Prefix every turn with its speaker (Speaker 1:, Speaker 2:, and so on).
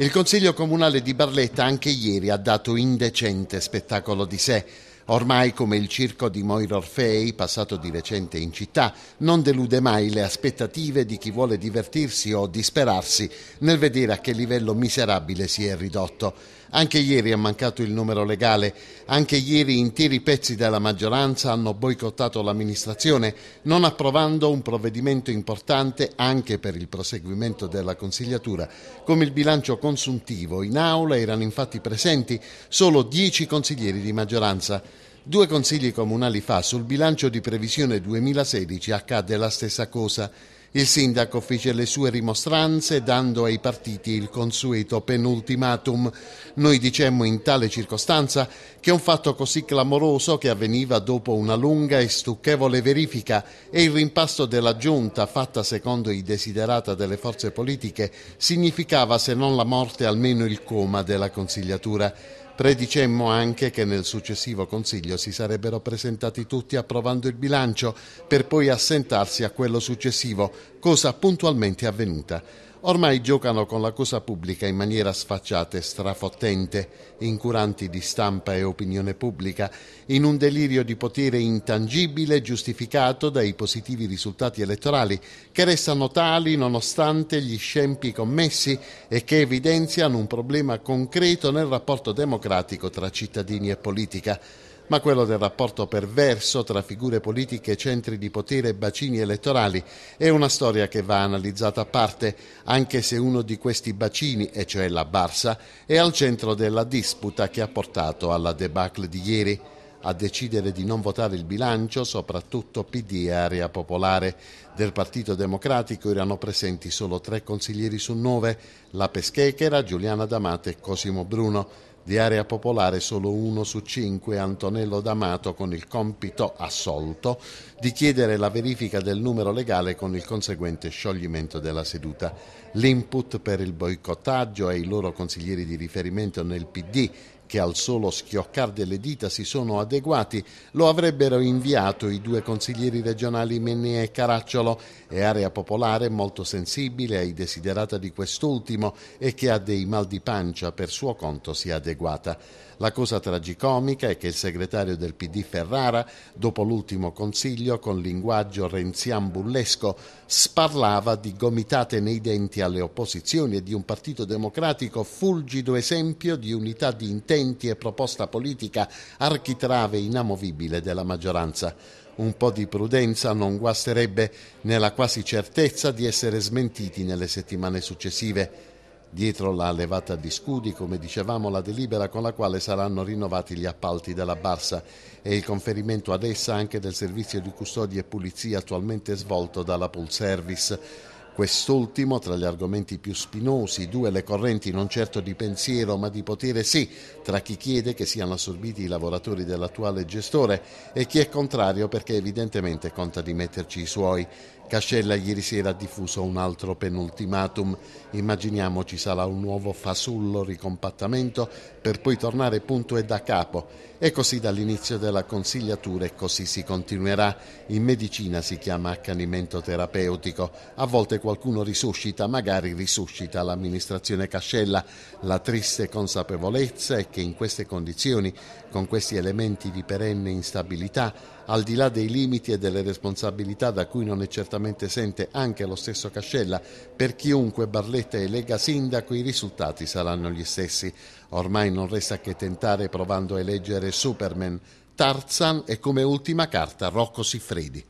Speaker 1: Il Consiglio Comunale di Barletta anche ieri ha dato indecente spettacolo di sé. Ormai, come il circo di Moira Orfei, passato di recente in città, non delude mai le aspettative di chi vuole divertirsi o disperarsi nel vedere a che livello miserabile si è ridotto. Anche ieri è mancato il numero legale, anche ieri interi pezzi della maggioranza hanno boicottato l'amministrazione, non approvando un provvedimento importante anche per il proseguimento della consigliatura. Come il bilancio consuntivo in aula erano infatti presenti solo dieci consiglieri di maggioranza. Due consigli comunali fa sul bilancio di previsione 2016 accade la stessa cosa. Il sindaco fece le sue rimostranze dando ai partiti il consueto penultimatum. Noi dicemmo in tale circostanza che un fatto così clamoroso che avveniva dopo una lunga e stucchevole verifica e il rimpasto della giunta fatta secondo i desiderata delle forze politiche significava se non la morte almeno il coma della consigliatura. Predicemmo anche che nel successivo Consiglio si sarebbero presentati tutti approvando il bilancio per poi assentarsi a quello successivo, cosa puntualmente avvenuta. Ormai giocano con la cosa pubblica in maniera sfacciata e strafottente, incuranti di stampa e opinione pubblica, in un delirio di potere intangibile giustificato dai positivi risultati elettorali, che restano tali nonostante gli scempi commessi e che evidenziano un problema concreto nel rapporto democratico tra cittadini e politica ma quello del rapporto perverso tra figure politiche, centri di potere e bacini elettorali è una storia che va analizzata a parte, anche se uno di questi bacini, e cioè la Barsa, è al centro della disputa che ha portato alla debacle di ieri. A decidere di non votare il bilancio, soprattutto PD e Area Popolare. Del Partito Democratico erano presenti solo tre consiglieri su nove, la Peschechera, Giuliana D'Amato e Cosimo Bruno di area popolare solo uno su cinque, Antonello D'Amato, con il compito assolto di chiedere la verifica del numero legale con il conseguente scioglimento della seduta. L'input per il boicottaggio ai loro consiglieri di riferimento nel PD che al solo schioccar delle dita si sono adeguati, lo avrebbero inviato i due consiglieri regionali Menni e Caracciolo e area popolare molto sensibile ai desiderata di quest'ultimo e che ha dei mal di pancia per suo conto si è adeguata. La cosa tragicomica è che il segretario del PD Ferrara, dopo l'ultimo consiglio, con linguaggio renzian bullesco, sparlava di gomitate nei denti alle opposizioni e di un partito democratico fulgido esempio di unità di intenti e proposta politica architrave inamovibile della maggioranza. Un po' di prudenza non guasterebbe nella quasi certezza di essere smentiti nelle settimane successive. Dietro la levata di scudi, come dicevamo, la delibera con la quale saranno rinnovati gli appalti della Barsa e il conferimento ad essa anche del servizio di custodia e pulizia attualmente svolto dalla Pool Service Quest'ultimo, tra gli argomenti più spinosi, due le correnti non certo di pensiero ma di potere sì, tra chi chiede che siano assorbiti i lavoratori dell'attuale gestore e chi è contrario perché evidentemente conta di metterci i suoi. Cascella ieri sera ha diffuso un altro penultimatum. Immaginiamo ci sarà un nuovo fasullo ricompattamento per poi tornare punto e da capo. E così dall'inizio della consigliatura e così si continuerà. In medicina si chiama accanimento terapeutico. A volte qualcuno risuscita, magari risuscita l'amministrazione Cascella. La triste consapevolezza è che in queste condizioni, con questi elementi di perenne instabilità, al di là dei limiti e delle responsabilità da cui non è certamente esente anche lo stesso Cascella, per chiunque Barletta elega sindaco i risultati saranno gli stessi. Ormai non resta che tentare provando a eleggere Superman. Tarzan e come ultima carta Rocco Siffredi.